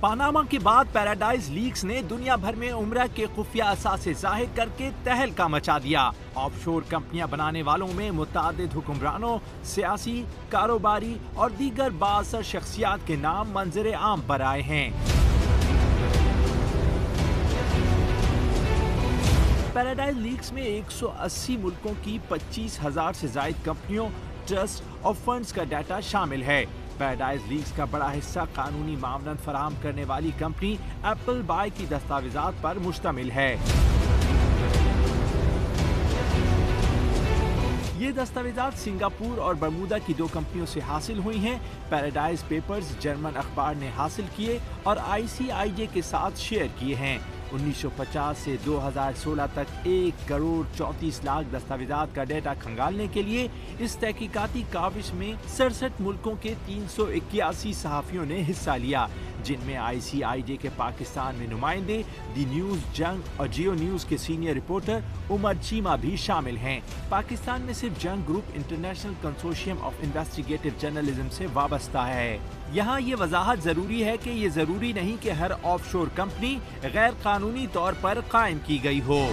Panama کے بعد paradise leaks نے دنیا بھر میں عمرہ کے خفیہ اثاثے ظاہر کر کے تہلکہ مچا دیا۔ آف شور کمپنیاں بنانے والوں میں متعدد حکمرانوں، سیاسی، کاروباری اور دیگر باثر شخصیات کے نام منظر عام پر آئے ہیں۔ پیراڈائز لیکس میں ایک سو اسی ملکوں کی پچیس ہزار سے زائد کمپنیوں ٹرسٹ اور فنڈز کا ڈیٹا شامل ہے۔ پیراڈائز لیکس کا بڑا حصہ قانونی معاونت فراہم کرنے والی کمپنی ایپل بائی کی دستاویزات پر مشتمل ہے۔ یہ دستاویزات سنگاپور اور برمودا کی دو کمپنیوں سے حاصل ہوئی ہیں۔ پیراڈائز پیپرز جرمن اخبار نے حاصل کیے اور آئی سی آئی جے کے ساتھ شیئر کیے ہیں۔ انیس سو پچاس سے دو ہزار سولہ تک ایک کروڑ چونتیس لاکھ دستاویزات کا ڈیٹا کھنگالنے کے لیے اس تحقیقاتی کاوش میں سڑسٹھ ملکوں کے تین سو اکیاسی صحافیوں نے حصہ لیا۔ جن میں آئی سی آئی جے کے پاکستان میں نمائندے، دی نیوز جنگ اور جیو نیوز کے سینئر رپورٹر عمر چیمہ بھی شامل ہیں۔ پاکستان میں صرف Jang group international consortium of investigative journalism سے وابستہ ہے۔ یہاں یہ وضاحت ضروری ہے کہ یہ ضروری نہیں کہ ہر آف شور کمپنی غیر قانونی طور پر قائم کی گئی ہو۔